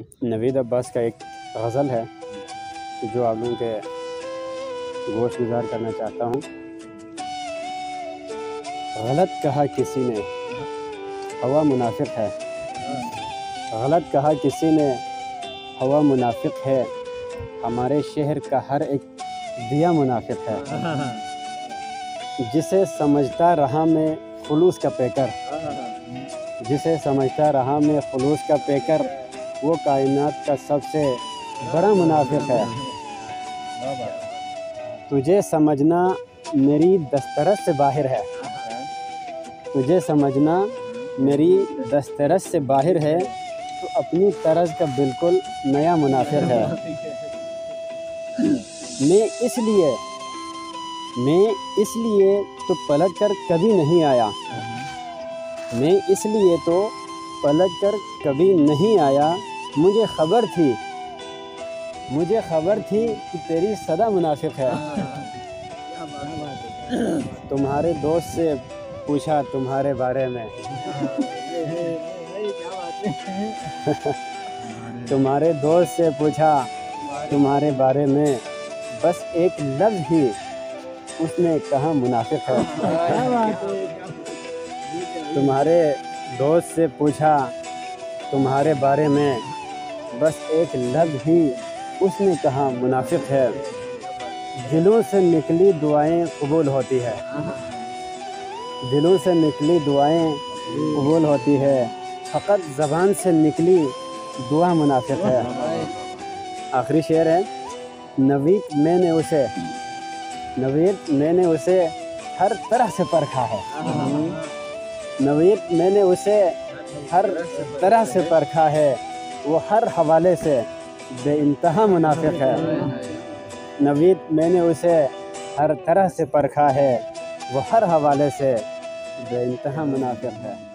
नवीद अब्बास का एक गज़ल है जो आप लोगों के गोश गुजार करना चाहता हूँ। गलत कहा किसी ने, हवा मुनाफिक है। गलत कहा किसी ने, हवा मुनाफिक है। हमारे शहर का हर एक दिया मुनाफिक है। जिसे समझता रहा मैं खुलूस का पेकर। जिसे समझता रहा मैं खुलूस का पेकर वो कायनात का सबसे बड़ा मुनाफिक है। तुझे समझना मेरी दस्तरस से बाहर है। तुझे समझना मेरी दस्तरस से बाहर है। तो अपनी तरज का बिल्कुल नया मुनाफिर है। मैं इसलिए मैं इसलिए तो पलट कर कभी नहीं आया। मैं इसलिए तो पलट कर कभी नहीं आया मुझे खबर थी मुझे खबर थी कि तेरी सदा मुनाफिक है। तुम्हारे दोस्त से पूछा तुम्हारे बारे में। तुम्हारे दोस्त से पूछा तुम्हारे बारे में। बस एक लफ्ज़ ही उसने कहा मुनाफिक है। तुम्हारे दोस्त से पूछा तुम्हारे बारे में। बस एक लफ्ज़ ही उसने कहा, मुनाफिक है। दिलों से निकली दुआएँ कबूल होती है। दिलों से निकली दुआएँ कबूल होती है। फ़कत ज़बान से निकली दुआ मुनाफिक है। आखिरी शेर है, नवीद मैंने उसे, नवीद मैंने उसे हर तरह से परखा है। नवीद मैंने उसे हर तरह से परखा है। वो हर हवाले से बेानतहा मुनाफिक है। नवीद, मैंने उसे हर तरह से परखा है। वो हर हवाले से बेानतहा मुनाफिक है।